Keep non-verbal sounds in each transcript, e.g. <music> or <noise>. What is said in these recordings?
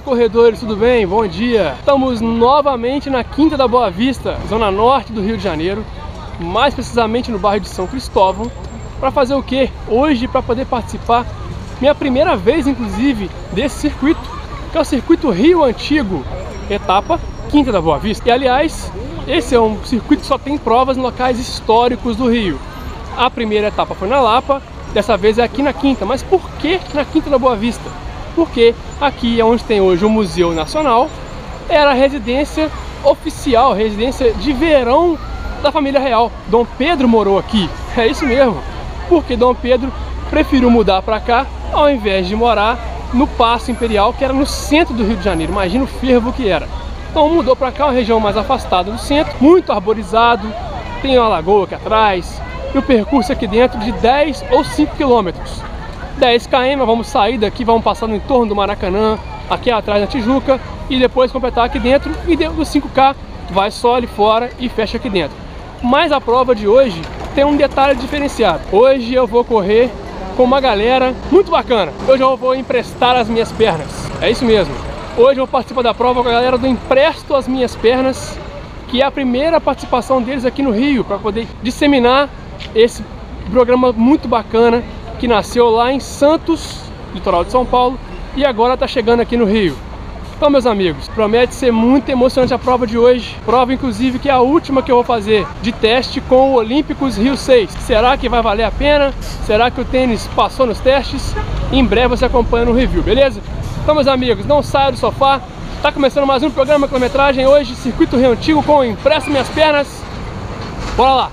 Fala corredores, tudo bem? Bom dia! Estamos novamente na Quinta da Boa Vista, zona norte do Rio de Janeiro, mais precisamente no bairro de São Cristóvão, para fazer o que? Hoje para poder participar, minha primeira vez inclusive, desse circuito, que é o Circuito Rio Antigo, etapa Quinta da Boa Vista. E aliás, esse é um circuito que só tem provas em locais históricos do Rio. A primeira etapa foi na Lapa, dessa vez é aqui na Quinta. Mas por que na Quinta da Boa Vista? Porque aqui é onde tem hoje o Museu Nacional, era a residência oficial, residência de verão da família real. Dom Pedro morou aqui, é isso mesmo. Porque Dom Pedro preferiu mudar para cá ao invés de morar no Paço Imperial, que era no centro do Rio de Janeiro. Imagina o fervo que era. Então mudou para cá, uma região mais afastada do centro, muito arborizado, tem uma lagoa aqui atrás, e o percurso aqui dentro de 10 ou 5 quilômetros. 10 km, vamos sair daqui, vamos passar no entorno do Maracanã, aqui atrás da Tijuca, e depois completar aqui dentro, e dentro dos 5K vai só ali fora e fecha aqui dentro. Mas a prova de hoje tem um detalhe diferenciado. Hoje eu vou correr com uma galera muito bacana. Hoje eu vou emprestar as minhas pernas. É isso mesmo. Hoje eu vou participar da prova com a galera do Empresto as Minhas Pernas, que é a primeira participação deles aqui no Rio, para poder disseminar esse programa muito bacana que nasceu lá em Santos, litoral de São Paulo, e agora está chegando aqui no Rio. Então, meus amigos, promete ser muito emocionante a prova de hoje. Prova, inclusive, que é a última que eu vou fazer de teste com o Olímpicos Rio 6. Será que vai valer a pena? Será que o tênis passou nos testes? Em breve você acompanha no review, beleza? Então, meus amigos, não saia do sofá. Tá começando mais um programa quilometragem hoje, Circuito Rio Antigo com Impresso Minhas Pernas. Bora lá!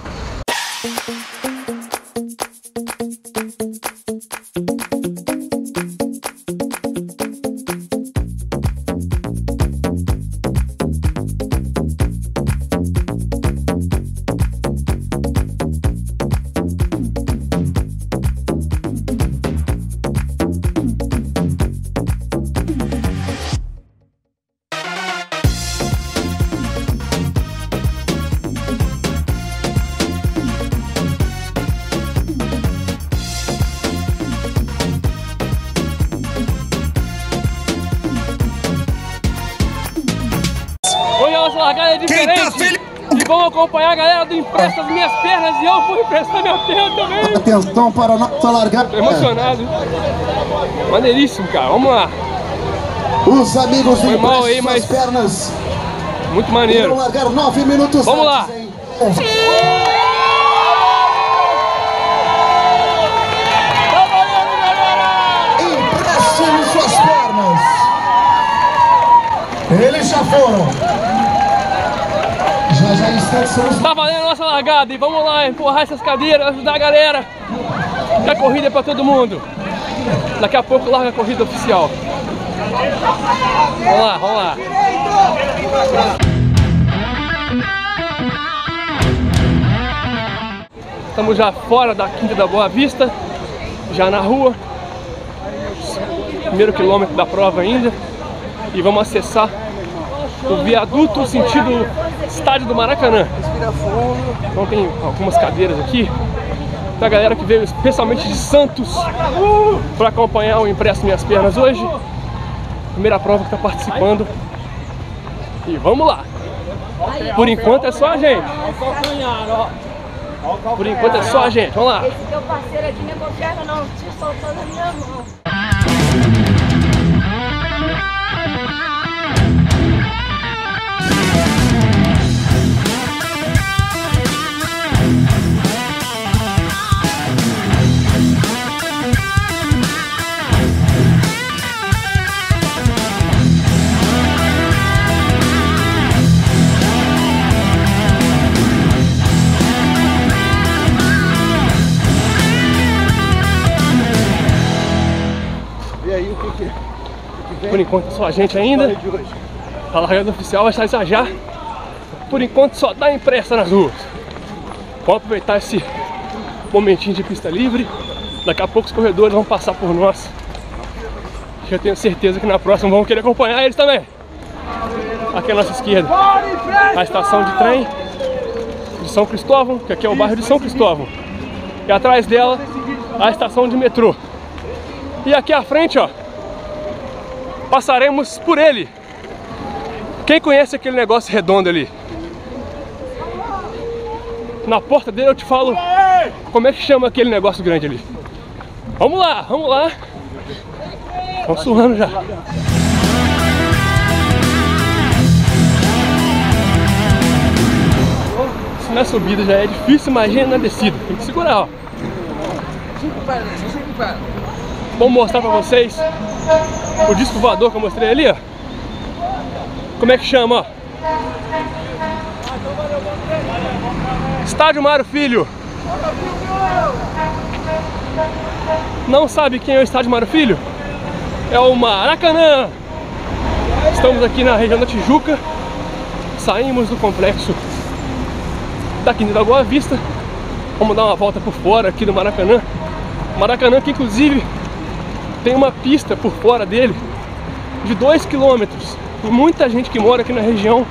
Empresta as Minhas Pernas e eu vou emprestar minha perna também. Atenção para nossa largada. Tô emocionado. Maneiríssimo, cara. Vamos lá. Os amigos do Foi mal aí, mas- pernas Muito maneiro. largar nove minutos Vamos antes, lá. hein? Empreste suas pernas. Eles já foram. Tá valendo a nossa largada e vamos lá empurrar essas cadeiras, ajudar a galera. Que a corrida é pra todo mundo. Daqui a pouco larga a corrida oficial. Vamos lá, vamos lá. Estamos já fora da Quinta da Boa Vista, já na rua. Primeiro quilômetro da prova ainda. E vamos acessar o viaduto sentido estádio do Maracanã. Então tem algumas cadeiras aqui da galera que veio especialmente de Santos para acompanhar o Impresso Minhas Pernas hoje. Primeira prova que está participando. E vamos lá. Por enquanto é só a gente. Por enquanto é só a gente. Vamos lá. Esse teu parceiro aqui não é confiável não, te soltou na minha mão. Por enquanto só a gente ainda. A largada oficial vai estar já já. Por enquanto só dá impressa nas ruas. Vamos aproveitar esse momentinho de pista livre. Daqui a pouco os corredores vão passar por nós. Eu tenho certeza que na próxima vão querer acompanhar eles também. Aqui à nossa esquerda, a estação de trem de São Cristóvão, que aqui é o bairro de São Cristóvão. E atrás dela, a estação de metrô. E aqui à frente, ó, passaremos por ele. Quem conhece aquele negócio redondo ali? Na porta dele eu te falo como é que chama aquele negócio grande ali. Vamos lá, vamos lá. Estão suando já. Se na subida já é difícil, imagina na descida. Tem que segurar, ó. Vamos mostrar pra vocês o disco voador que eu mostrei ali, ó. Como é que chama? Estádio Mário Filho. Não sabe quem é o Estádio Mário Filho? É o Maracanã. Estamos aqui na região da Tijuca. Saímos do complexo da Quinta da Boa Vista. Vamos dar uma volta por fora aqui do Maracanã. Maracanã que inclusive tem uma pista por fora dele de 2 km. Muita gente que mora aqui na região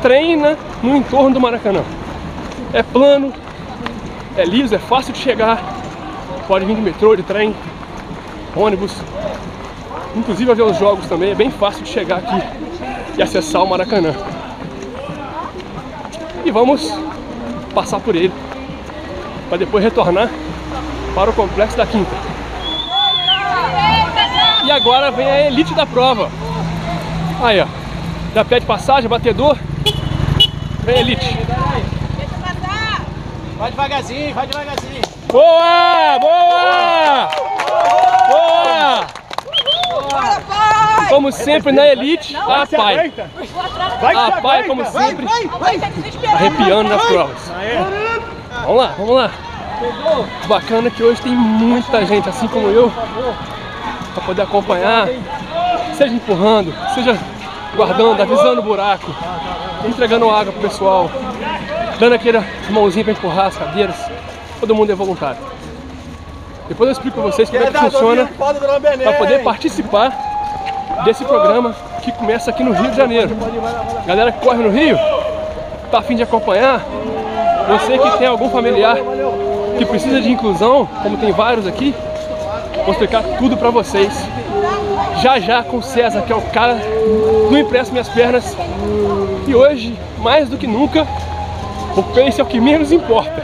treina no entorno do Maracanã. É plano, é liso, é fácil de chegar. Pode vir de metrô, de trem, ônibus. Inclusive a ver os jogos também, é bem fácil de chegar aqui e acessar o Maracanã. E vamos passar por ele para depois retornar para o complexo da Quinta. E agora vem a elite da prova. Aí, ó. Já pede passagem, batedor. Vem a elite. Vai devagarzinho, vai devagarzinho. Boa! Boa! Boa! Como sempre na elite, a pai. A pai, como sempre, arrepiando nas provas. Vamos lá, vamos lá. O bacana é que hoje tem muita gente, assim como eu, para poder acompanhar, seja empurrando, seja guardando, avisando o buraco, entregando água pro pessoal, dando aquela mãozinha para empurrar as cadeiras. Todo mundo é voluntário. Depois eu explico para vocês como é que funciona para poder participar desse programa que começa aqui no Rio de Janeiro. Galera que corre no Rio, tá a fim de acompanhar, você que tem algum familiar que precisa de inclusão, como tem vários aqui, vou explicar tudo para vocês. Já já com o César, que é o cara do Impresso Minhas Pernas. E hoje, mais do que nunca, o pace é o que menos importa.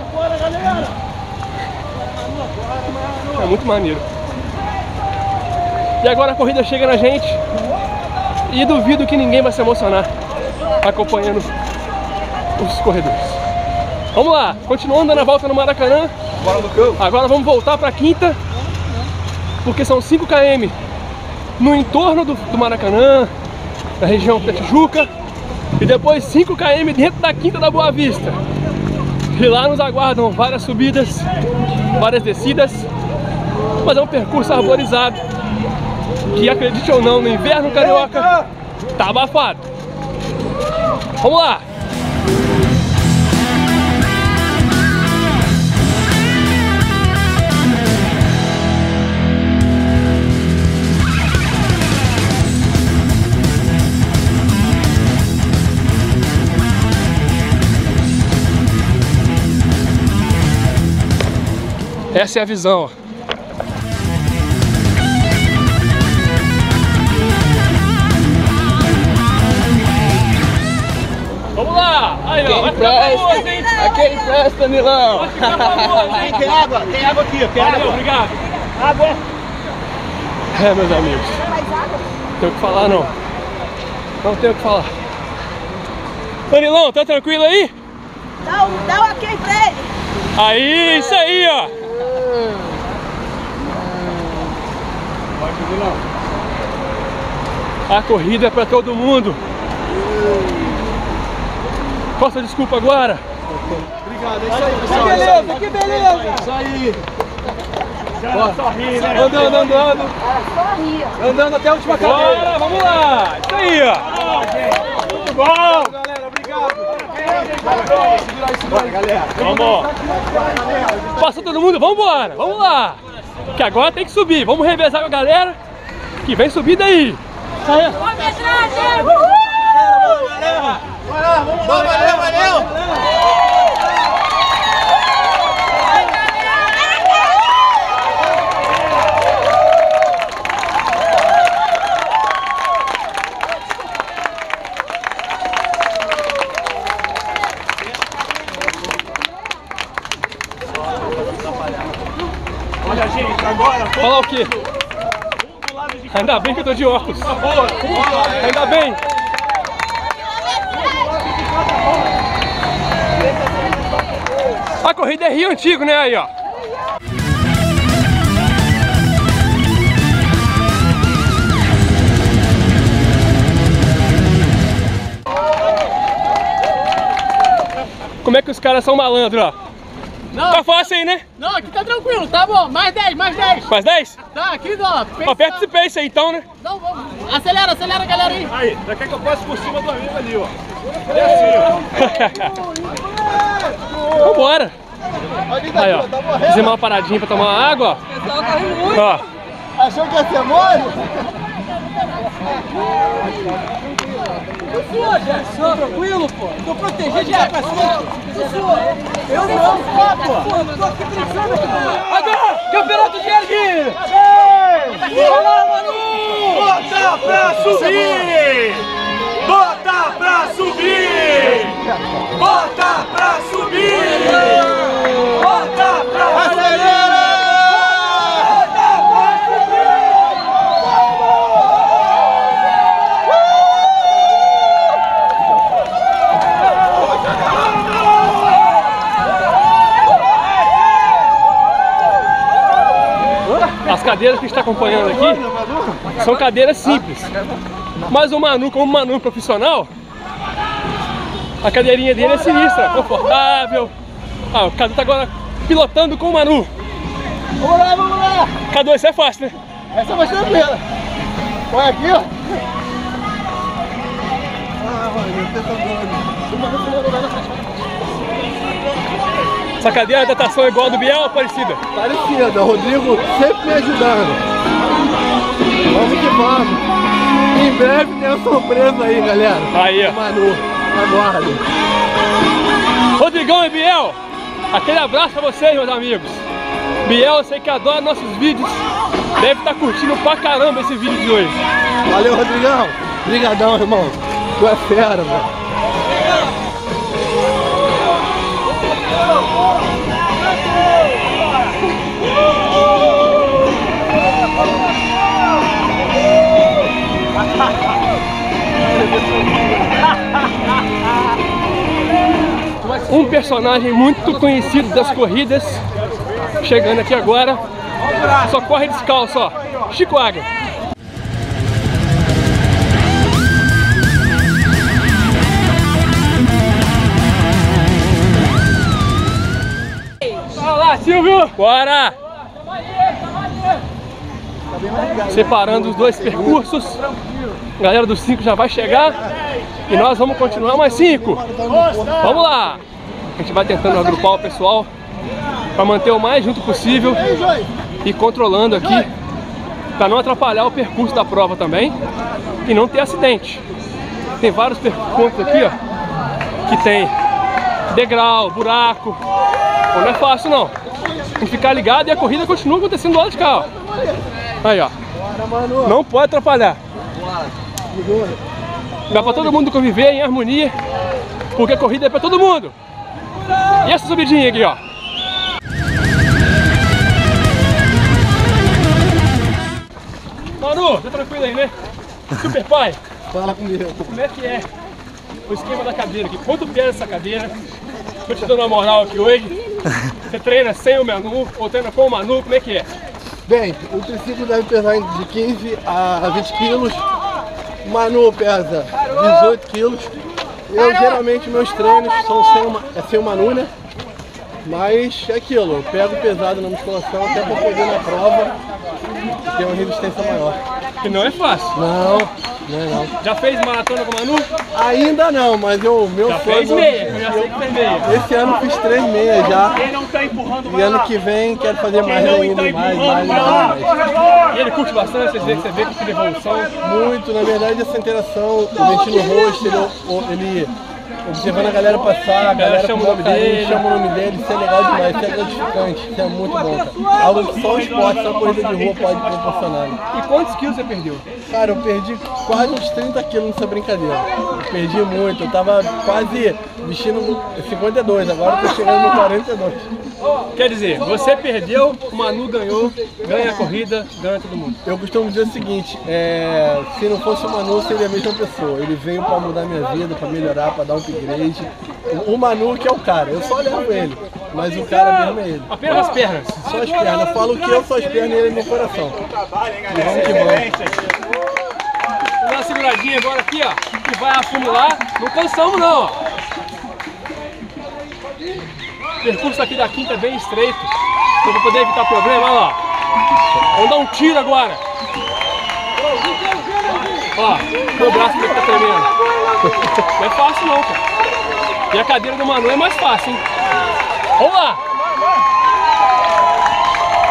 É muito maneiro. E agora a corrida chega na gente. E duvido que ninguém vai se emocionar acompanhando os corredores. Vamos lá, continuando dando a volta no Maracanã. Agora vamos voltar para a quinta, porque são 5 km no entorno do, do Maracanã, da região da Tijuca, e depois 5 km dentro da quinta da Boa Vista. E lá nos aguardam várias subidas, várias descidas, mas é um percurso arborizado, que acredite ou não, no inverno carioca, tá abafado. Vamos lá! Essa é a visão. Vamos lá! Aí, ó, vai ficar famoso, hein? Aqui empresta, Milão. Vai ficar famoso, hein? Tem água, tem água aqui, ó. Tem Valeu, água. obrigado. Água. É, meus amigos. Tenho o que falar, não. Não tenho o que falar. Danilão, tá tranquilo aí? Dá um, dá um ok pra ele. Aí, isso aí, ó. A corrida é pra todo mundo. Qual a sua desculpa agora? Obrigado, é isso aí, pessoal. Que beleza, que beleza. Isso aí. Andando, andando. Andando até a última cadeira. Bora, vamos lá. Isso aí, ó. Muito bom. Galera, obrigado. Aí, aí, galera. Vamos. Passou todo mundo, vamos embora. Vamos lá. Que agora tem que subir. Vamos revezar com a galera que vem subir daí. Saia! Vamos, galera! Vamos lá, valeu, valeu! Olha, gente, agora... Falar o quê? Ainda bem que eu tô de óculos. Ainda bem. A corrida é Rio Antigo, né? Aí, ó. Como é que os caras são malandros, ó? Não, Tá fácil aí, né? não, aqui tá tranquilo, tá bom. Mais 10, mais 10. Mais 10? Tá, aqui, ó. pensa- Aperta esse pace aí então, né? Não, vamos. Acelera, acelera, galera aí. Aí, já quer que eu passe por cima do amigo ali, ó. É assim, ó. <laughs> Vambora! Aí, ó. Fizemos uma paradinha pra tomar uma água, ó. Ó. Achou que ia ser mole? <laughs> Tranquilo, pô. Tô protegido de vai pra cima. Eu não, pô. Tô aqui brincando aqui. Agora, campeonato de ergue. Vai lá, Manu. Bota pra subir! Bota pra subir! Bota pra subir! Bota pra Acelera! As cadeiras que a gente está acompanhando aqui são cadeiras simples. Mas o Manu, como Manu profissional, a cadeirinha dele é sinistra, confortável. Ah, o Cadu tá agora pilotando com o Manu. Vamos lá, vamos lá! Cadu, isso é fácil, né? Essa é mais tranquila. Olha aqui, ó. Essa cadeira de adaptação é igual a do Biel ou parecida? Parecida, Rodrigo sempre me ajudando. Vamos que vamos. Em breve tem uma surpresa aí, galera. Aí, ó. Manu, aguardem. Rodrigão e Biel, aquele abraço pra vocês, meus amigos. Biel, eu sei que adora nossos vídeos. Deve estar curtindo pra caramba esse vídeo de hoje. Valeu, Rodrigão. Obrigadão, irmão. Tu é fera, velho. <laughs> Um personagem muito conhecido das corridas, chegando aqui agora. Só corre descalço, ó. Chico Águia. Olha lá, Silvio! Bora! Separando os dois percursos. A galera dos 5 já vai chegar. E nós vamos continuar mais 5. Vamos lá! A gente vai tentando agrupar o pessoal para manter o mais junto possível e controlando aqui para não atrapalhar o percurso da prova também e não ter acidente. Tem vários percursos aqui, ó, que tem degrau, buraco. Não é fácil não. Tem que ficar ligado e a corrida continua acontecendo do lado de cá, ó. Aí, ó. Não pode atrapalhar. Dá pra todo mundo conviver em harmonia, porque a corrida é pra todo mundo. E essa subidinha aqui, ó. Manu, tá tranquilo aí, né? Super pai, Fala comigo. como é que é o esquema da cadeira aqui? Quanto pesa essa cadeira? Tô te dando uma moral aqui hoje. Você treina sem o Manu ou treina com o Manu? Como é que é? Bem, o triciclo deve pesar de 15 a 20 quilos. O Manu pesa 18 quilos. Eu geralmente meus treinos são sem é sem o Manu, né? Mas é aquilo, eu pego pesado na musculação até pra poder na prova ter uma resistência maior. Que não é fácil. Não, é não. Já fez maratona com o Manu? Ainda não, mas eu, meu Já sonho- fez meia, eu já sei que fez meia. Esse ano fiz três meias já. Quem não tá empurrando, E vai ano lá. que vem quero fazer Quem mais não ainda, tá mais, mais, mais, mais. E ele curte bastante, você vê que você vê que tem evolução. Muito, na verdade, essa interação, o mexer no rosto, ele, ele observando a galera passar, a galera chama o nome dele. chama o nome dele, isso é legal demais, isso é gratificante, isso é muito bom, cara. Algo que só o esporte, só a corrida de rua pode proporcionar. E quantos quilos você perdeu? Cara, eu perdi quase uns 30 quilos nessa brincadeira. Eu perdi muito, eu tava quase vestindo 52, agora eu tô chegando no 42. Quer dizer, você perdeu, o Manu ganhou, ganha a corrida, ganha todo mundo. Eu costumo dizer o seguinte, é, se não fosse o Manu, seria a mesma pessoa. Ele veio pra mudar minha vida, pra melhorar, pra dar um upgrade. O o Manu que é o cara, eu só levo ele, mas o cara mesmo é ele. Apenas as pernas. Só as pernas, eu falo que eu sou as pernas e ele é meu coração. E vamos que vamos. Dá uma seguradinha agora aqui, ó. Que vai afunilar. Não cansamos não, ó. O percurso aqui da quinta é bem estreito. Então poder evitar problema, olha lá. Vamos dar um tiro agora. Ó, meu braço é que tá tremendo. Não é fácil não, cara. E a cadeira do Manu é mais fácil, hein? Vamos lá!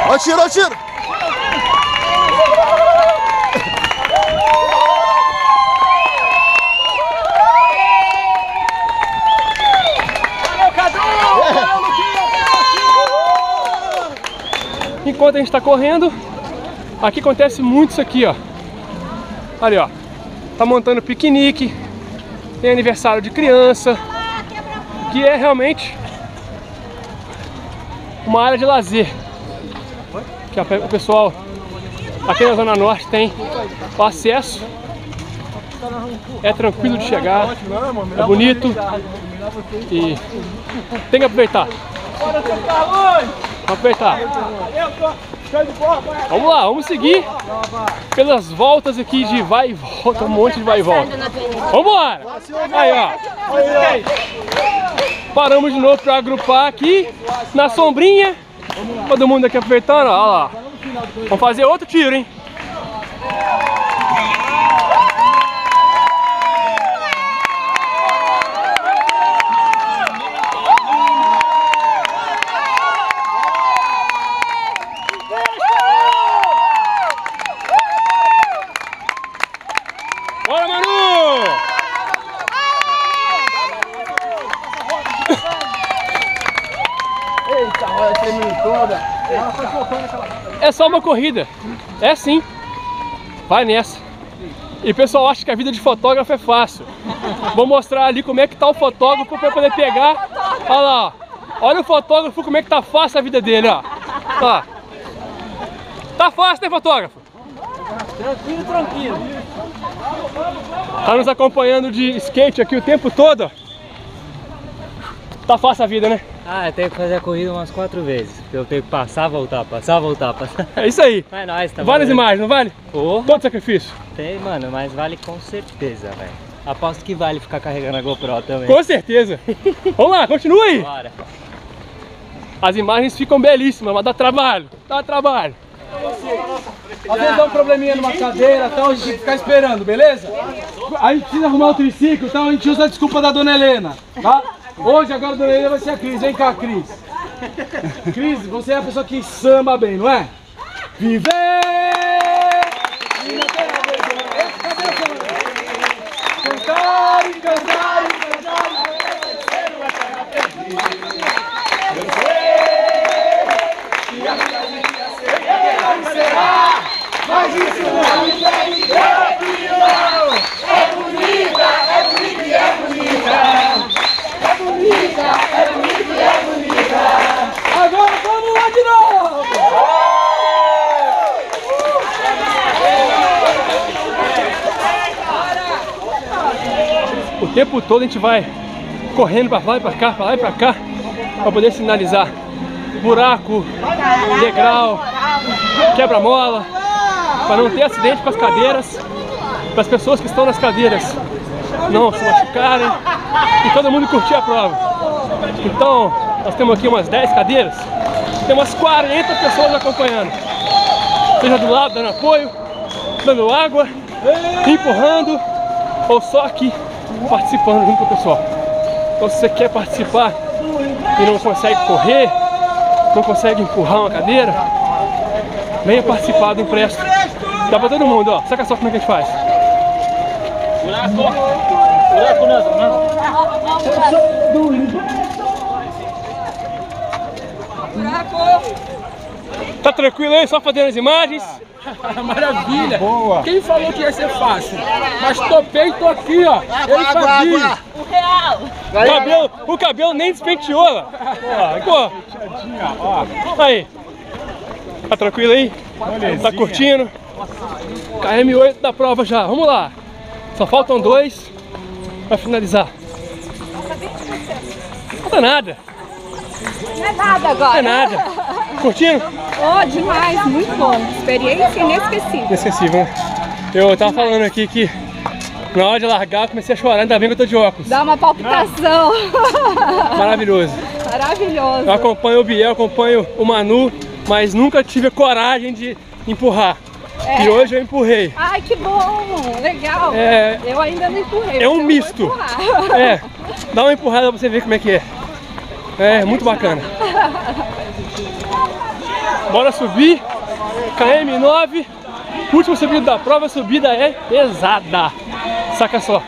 Ó tiro, ó tiro! Enquanto a gente está correndo, aqui acontece muito isso aqui, ó. Ali, ó. Tá montando piquenique, tem aniversário de criança, que é realmente uma área de lazer. Que o pessoal aqui na Zona Norte tem o acesso. É tranquilo de chegar, é bonito e tem que aproveitar. Vamos aproveitar. Vamos lá, vamos seguir pelas voltas aqui de vai e volta, um monte de vai e volta. Vambora! Aí, ó. Paramos de novo para agrupar aqui na sombrinha. Todo mundo aqui apertando, ó lá. Vamos fazer outro tiro, hein? Bora, Manu! É só uma corrida. É sim. Vai nessa. E o pessoal acha que a vida de fotógrafo é fácil. Vou mostrar ali como é que tá o fotógrafo para poder pegar. Olha lá. Olha o fotógrafo como é que tá fácil a vida dele, ó. Ó. Tá fácil, né, fotógrafo? Tranquilo, tranquilo. Tá nos acompanhando de skate aqui o tempo todo, ó. Tá fácil a vida, né? Ah, eu tenho que fazer a corrida umas quatro vezes. Eu tenho que passar, voltar, passar, voltar, passar. É isso aí. Mas nós, tá Várias valendo. imagens, não vale? Porra, Todo sacrifício. tem, mano, mas vale com certeza, velho. Aposto que vale ficar carregando a GoPro também. Com certeza. <laughs> Vamos lá, continua aí. Bora. As imagens ficam belíssimas, mas dá trabalho. Dá trabalho. Às vezes dá um probleminha numa cadeira, então a gente tem que ficar esperando, beleza? A gente precisa arrumar o triciclo, então a gente usa a desculpa da Dona Helena, tá? Hoje agora a Dona Helena vai ser a Cris, vem cá, Cris. Cris, você é a pessoa que samba bem, não é? Viver não tem a ver, né? Cadê o samba? Cantar e cantar e cantar. Agora vamos lá de novo! O tempo todo a gente vai correndo pra lá e pra cá, pra lá e pra cá, pra poder sinalizar. Buraco, degrau, quebra-mola, para não ter acidente com as cadeiras, para as pessoas que estão nas cadeiras não se machucarem. E todo mundo curtir a prova. Então, nós temos aqui umas 10 cadeiras, tem umas 40 pessoas acompanhando, seja do lado dando apoio, dando água, empurrando ou só aqui participando junto com o pessoal. Então, se você quer participar e não consegue correr, não consegue empurrar uma cadeira, venha participar do empréstimo. Dá pra todo mundo, ó. Saca só como é que a gente faz. Tá tranquilo aí? Só fazendo as imagens? <laughs> Maravilha! Boa! Quem falou que ia ser fácil? Mas topei e tô aqui, ó! Eu e Fabinho! O cabelo, o cabelo nem despenteou, ó. Pô, pô, Aí. Tá tranquilo aí? Tá curtindo? KM8 da prova já. Vamos lá. Só faltam dois pra finalizar. Não falta nada. Não é nada Não agora. é nada. Curtindo? Oh, demais, muito bom. Experiência inesquecível. Inesquecível, né? Eu tava falando aqui que na hora de largar eu comecei a chorar, ainda bem que eu tô de óculos. Dá uma palpitação. Maravilhoso. Maravilhoso. Eu acompanho o Biel, acompanho o Manu, mas nunca tive a coragem de empurrar. E hoje eu empurrei. Ai, que bom. Legal. É, Eu ainda não empurrei. É um misto. é, dá uma empurrada pra você ver como é que é. É, muito bacana. <laughs> Bora subir. KM9. Última subida da prova, a subida é pesada. Saca só.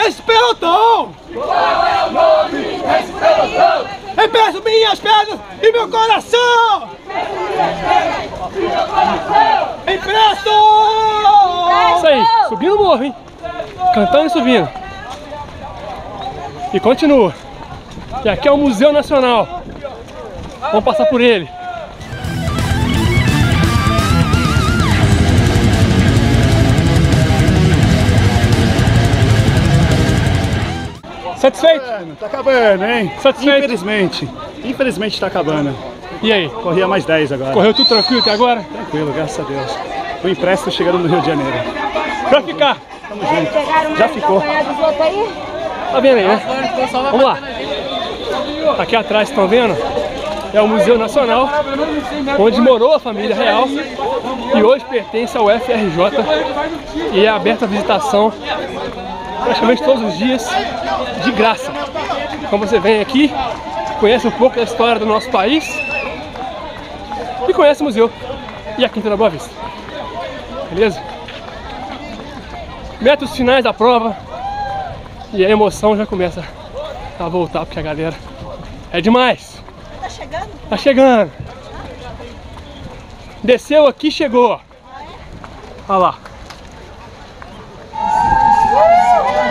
Desse pelotão? Qual é o nome desse pelotão? Empresto minhas pernas e meu coração! Empresto! Isso aí, subindo o morro, hein? Cantando e subindo. E continua. E aqui é o Museu Nacional. Vamos passar por ele. Satisfeito? Tá acabando, hein? Satisfeito? Infelizmente. Infelizmente tá acabando. E aí? Corria mais 10 agora. Correu tudo tranquilo até agora? Tranquilo, graças a Deus. O empréstimo chegando no Rio de Janeiro. Pra ficar. Tamo junto. Já ficou. Tá vendo aí, né? Vamos lá. Aqui atrás, estão vendo? É o Museu Nacional, onde morou a família real e hoje pertence ao FRJ e é aberta a visitação praticamente todos os dias de graça. Então você vem aqui, conhece um pouco da história do nosso país e conhece o museu e a Quinta da Boa Vista. Beleza? Metros finais da prova, e a emoção já começa a voltar, porque a galera é demais. Tá chegando? Tá chegando. Desceu aqui, chegou. Olha lá.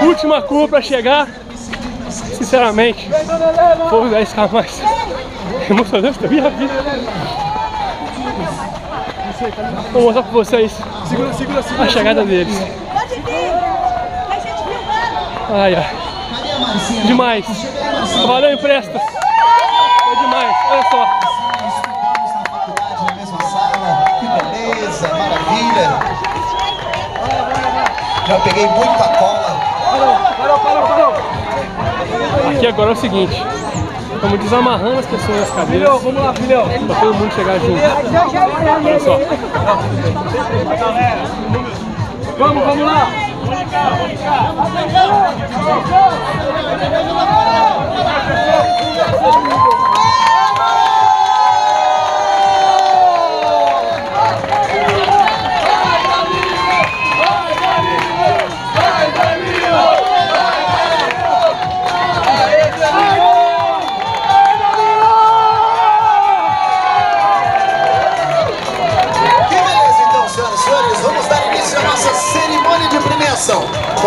Última curva pra chegar. Sinceramente, foi o 10k mais emocionante da minha vida. Vou mostrar pra vocês a chegada deles. Ai, ai. Demais. Valeu, empresta. Foi demais. Olha só. Que beleza, maravilha. Já peguei muita cola. Aqui agora é o seguinte. Estamos desamarrando as pessoas das cadeiras. Vamos lá, filhão. Pra todo mundo chegar junto. Olha só. Vamos, vamos lá! Que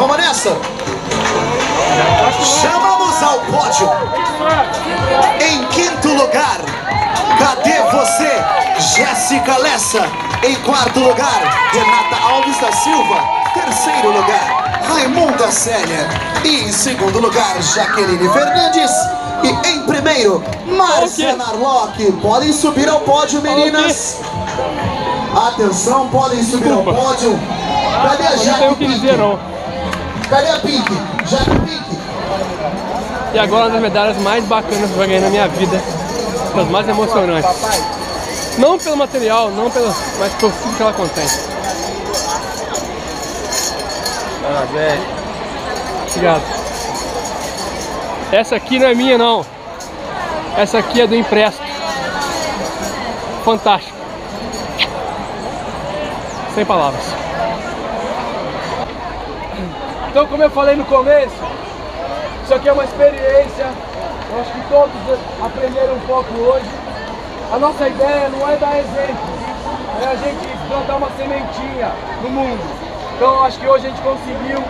Vamos nessa? Chamamos ao pódio. Em quinto lugar, cadê você, Jéssica Lessa? Em quarto lugar, Renata Alves da Silva. Terceiro lugar, Raimunda Célia. E em segundo lugar, Jaqueline Fernandes. E em primeiro, Márcia Narlock. Podem subir ao pódio, meninas. Atenção, podem subir ao pódio. Cadê a Jaque Cadê a Pink? Jaque Pink. E agora uma das medalhas mais bacanas que eu já ganhei na minha vida. Das mais emocionantes. Não pelo material, não pelo. mas por tudo que ela contém. Obrigado. Essa aqui não é minha não. Essa aqui é do empréstimo. Fantástico. sem palavras. Então, como eu falei no começo, isso aqui é uma experiência. Eu acho que todos aprenderam um pouco hoje. A nossa ideia não é dar exemplo, é a gente plantar uma sementinha no mundo. Então, acho que hoje a gente conseguiu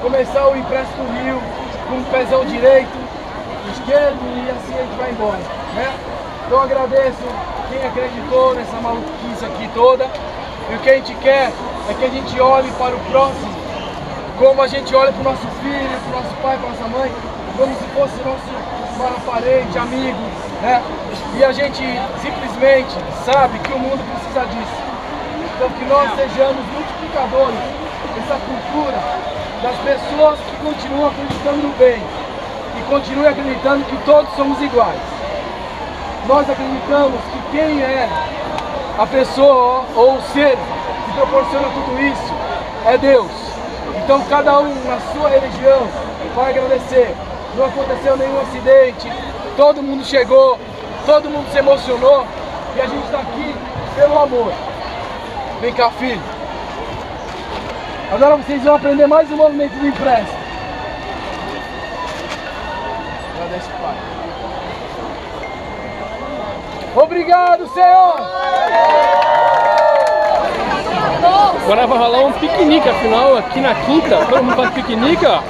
começar o Empréstimo Rio com o pezão direito, esquerdo e assim a gente vai embora. Né? Então, agradeço quem acreditou nessa maluquice aqui toda. E o que a gente quer é que a gente olhe para o próximo como a gente olha para o nosso filho, para o nosso pai, para nossa mãe, como se fosse nosso parente, amigo, né? E a gente simplesmente sabe que o mundo precisa disso. Então que nós sejamos multiplicadores dessa cultura das pessoas que continuam acreditando no bem e continuem acreditando que todos somos iguais. Nós acreditamos que quem é a pessoa ou o ser que proporciona tudo isso é Deus. Então cada um na sua religião vai agradecer. Não aconteceu nenhum acidente, todo mundo chegou, todo mundo se emocionou e a gente está aqui pelo amor. Vem cá, filho. Agora vocês vão aprender mais um movimento do empréstimo. Agradece, pai. Obrigado, Senhor! Agora vai rolar um piquenique, afinal, aqui na quinta, todo mundo faz piquenique, ó.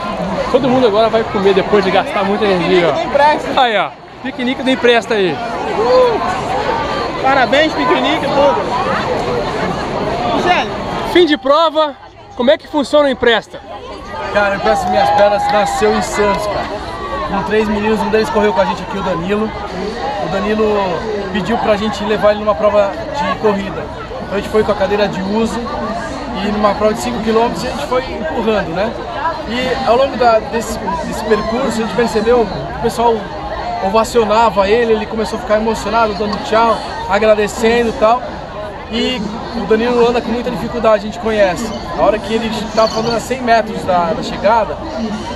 Todo mundo agora vai comer depois de gastar muita energia, ó. Aí, ó. Piquenique do Empresta aí. Parabéns, piquenique, tudo. Fim de prova, como é que funciona o Empresta? Cara, o Empresta Minhas Pernas nasceu em Santos, cara. Com três meninos, um deles correu com a gente aqui, o Danilo. O Danilo pediu pra gente levar ele numa prova de corrida. Então a gente foi com a cadeira de uso e numa prova de 5 km a gente foi empurrando, né? E ao longo da, desse, desse percurso a gente percebeu que o pessoal ovacionava ele, ele começou a ficar emocionado, dando tchau, agradecendo e tal. E o Danilo anda com muita dificuldade, a gente conhece. A hora que ele estava falando a 100 metros da, da, chegada,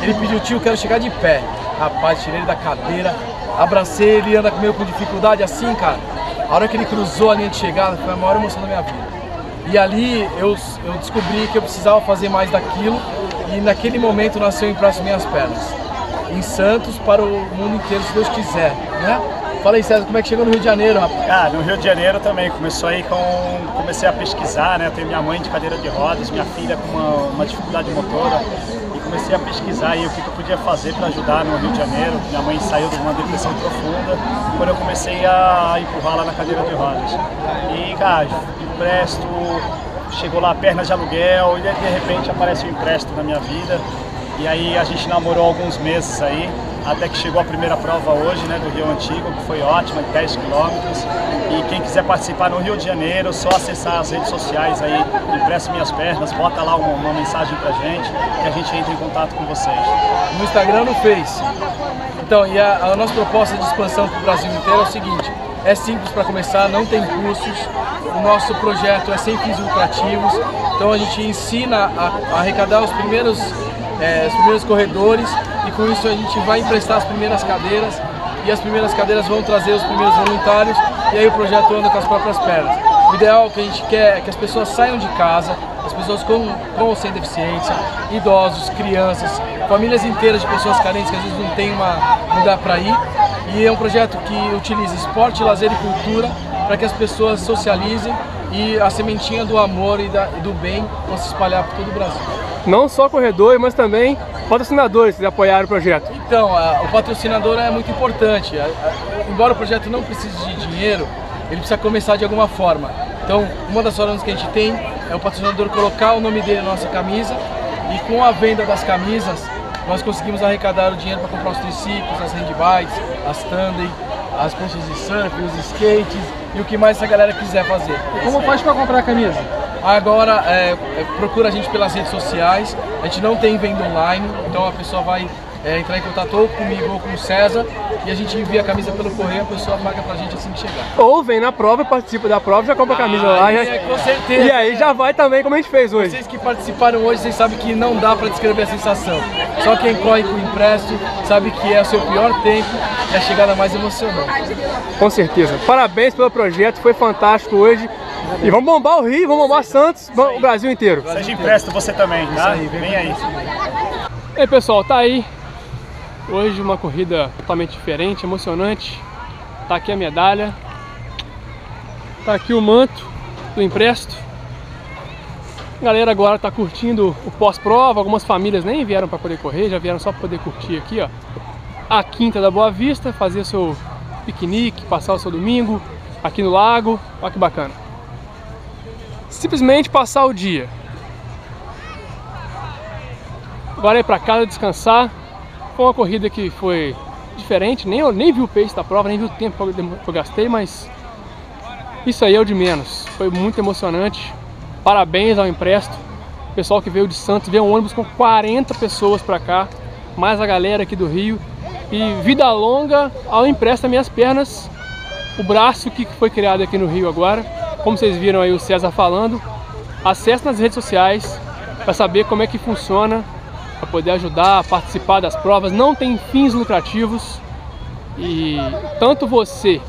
ele pediu, tio, quero chegar de pé. Rapaz, tirei ele da cadeira, abracei ele, anda meio com dificuldade assim, cara. A hora que ele cruzou a linha de chegada foi a maior emoção da minha vida. E ali eu, eu descobri que eu precisava fazer mais daquilo e naquele momento nasceu em Praça Minhas Pernas. Em Santos para o mundo inteiro, se Deus quiser, né? Fala aí, César, como é que chegou no Rio de Janeiro, rapaz? Ah, no Rio de Janeiro também. Começou aí com. Comecei a pesquisar, né? Eu tenho minha mãe de cadeira de rodas, minha filha com uma, uma dificuldade motora comecei a pesquisar aí o que, eu podia fazer para ajudar no Rio de Janeiro. Minha mãe saiu de uma depressão profunda quando eu comecei a empurrar lá na cadeira de rodas. E, cara, empresto, chegou lá perna de aluguel e de repente aparece um empréstimo na minha vida. E aí a gente namorou alguns meses aí, até que chegou a primeira prova hoje, né, do Rio Antigo, que foi ótima, 10 quilômetros. E quem quiser participar no Rio de Janeiro, é só acessar as redes sociais aí, Empresta Minhas Pernas, bota lá uma, uma mensagem pra gente, que a gente entra em contato com vocês. No Instagram, no Face. Então, e a, a nossa proposta de expansão para o Brasil inteiro é o seguinte, é simples para começar, não tem custos, o nosso projeto é sem fins lucrativos, então a gente ensina a, a arrecadar os primeiros é, os primeiros corredores e com isso a gente vai emprestar as primeiras cadeiras e as primeiras cadeiras vão trazer os primeiros voluntários e aí o projeto anda com as próprias pernas. O ideal que a gente quer é que as pessoas saiam de casa, as pessoas com, com ou sem deficiência, idosos, crianças, famílias inteiras de pessoas carentes que às vezes não tem uma lugar para ir. E é um projeto que utiliza esporte, lazer e cultura para que as pessoas socializem e a sementinha do amor e, da, e do bem possa se espalhar por todo o Brasil não só corredores, mas também patrocinadores que apoiaram o projeto. Então, a, o patrocinador é muito importante. A, a, embora o projeto não precise de dinheiro, ele precisa começar de alguma forma. Então, uma das formas que a gente tem é o patrocinador colocar o nome dele na nossa camisa e com a venda das camisas, nós conseguimos arrecadar o dinheiro para comprar os triciclos, as handbikes, as tandem, as pranchas de surf, os skates e o que mais essa galera quiser fazer. E como faz para comprar a camisa? Agora, é, é, procura a gente pelas redes sociais, a gente não tem venda online, então a pessoa vai é, entrar em contato ou comigo ou com o César e a gente envia a camisa pelo correio, a pessoa marca pra gente assim que chegar. Ou vem na prova, participa da prova, já compra a camisa ah, lá. É, com certeza. E aí já vai também como a gente fez hoje. Vocês que participaram hoje, vocês sabem que não dá pra descrever a sensação. Só quem corre com o impresso sabe que é o seu pior tempo e a chegada mais emocionante. Com certeza. Parabéns pelo projeto, foi fantástico hoje. E vamos bombar o Rio, vamos bombar Santos, o Brasil inteiro. Seja empresto você também, tá? Vem aí. E aí pessoal, tá aí. Hoje uma corrida totalmente diferente, emocionante. Tá aqui a medalha. Tá aqui o manto do empresto. A galera agora tá curtindo o pós-prova. Algumas famílias nem vieram para poder correr, já vieram só para poder curtir aqui, ó. A Quinta da Boa Vista, fazer seu piquenique, passar o seu domingo aqui no lago. Olha que bacana. Simplesmente passar o dia. Agora ir para casa descansar. Foi uma corrida que foi diferente, nem, eu nem vi o pace da prova, nem vi o tempo que eu gastei, mas isso aí é o de menos. Foi muito emocionante. Parabéns ao Empresto. Pessoal que veio de Santos, veio um ônibus com 40 pessoas para cá, mais a galera aqui do Rio. E vida longa ao Empresta Minhas Pernas, o braço que foi criado aqui no Rio agora. Como vocês viram aí o César falando, acesse nas redes sociais para saber como é que funciona, para poder ajudar participar das provas. Não tem fins lucrativos e tanto você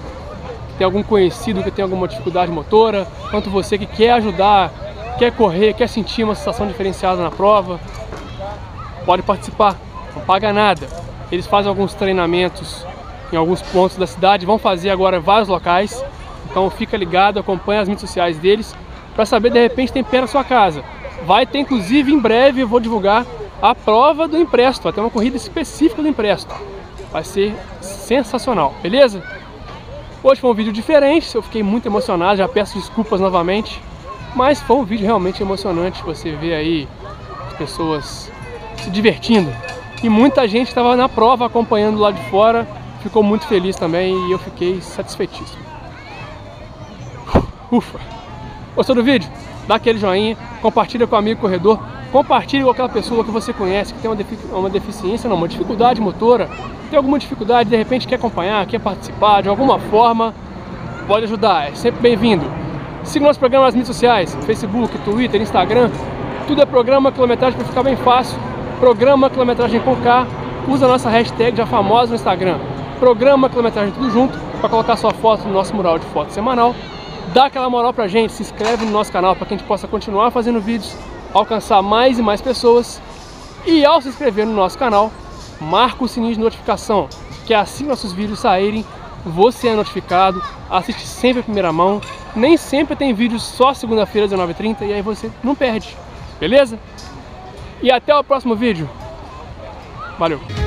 que tem algum conhecido que tem alguma dificuldade motora, quanto você que quer ajudar quer correr, quer sentir uma sensação diferenciada na prova, pode participar, não paga nada. Eles fazem alguns treinamentos em alguns pontos da cidade, vão fazer agora vários locais, então fica ligado, acompanha as mídias sociais deles para saber de repente tem pé na sua casa. Vai ter inclusive em breve, eu vou divulgar a prova do empresto, vai ter uma corrida específica do empresto. Vai ser sensacional, beleza? Hoje foi um vídeo diferente, eu fiquei muito emocionado, já peço desculpas novamente. Mas foi um vídeo realmente emocionante você ver aí as pessoas se divertindo. E muita gente estava na prova acompanhando lá de fora, ficou muito feliz também e eu fiquei satisfeitíssimo. Ufa! Gostou do vídeo? Dá aquele joinha, compartilha com o amigo corredor, compartilhe com aquela pessoa que você conhece que tem uma, uma deficiência, não, uma dificuldade motora, tem alguma dificuldade, de repente quer acompanhar, quer participar de alguma forma, pode ajudar, é sempre bem-vindo. Siga nosso programa nas mídias sociais, Facebook, Twitter, Instagram. Tudo é programa quilometragem para ficar bem fácil. Programa quilometragem com K. Usa a nossa hashtag já famosa no Instagram. Programa quilometragem tudo junto para colocar sua foto no nosso mural de foto semanal. Dá aquela moral pra gente, se inscreve no nosso canal para que a gente possa continuar fazendo vídeos, alcançar mais e mais pessoas. E ao se inscrever no nosso canal, marca o sininho de notificação, que é assim nossos vídeos saírem, você é notificado, assiste sempre a primeira mão nem sempre tem vídeo só segunda-feira, 19h30, e aí você não perde, beleza? E até o próximo vídeo. Valeu!